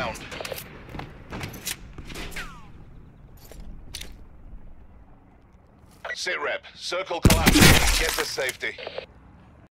inbound. Sit rep. Circle collapse. Get to safety.